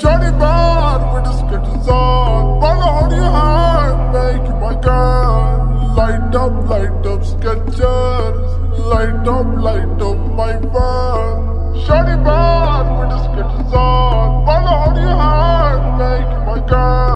Shorty bad with the skittles on. Wanna your heart, make you my girl. Light up, light up, Skechers. Light up, light up, my fan. Shorty bad with the skittles on. Wanna your heart, make you my girl.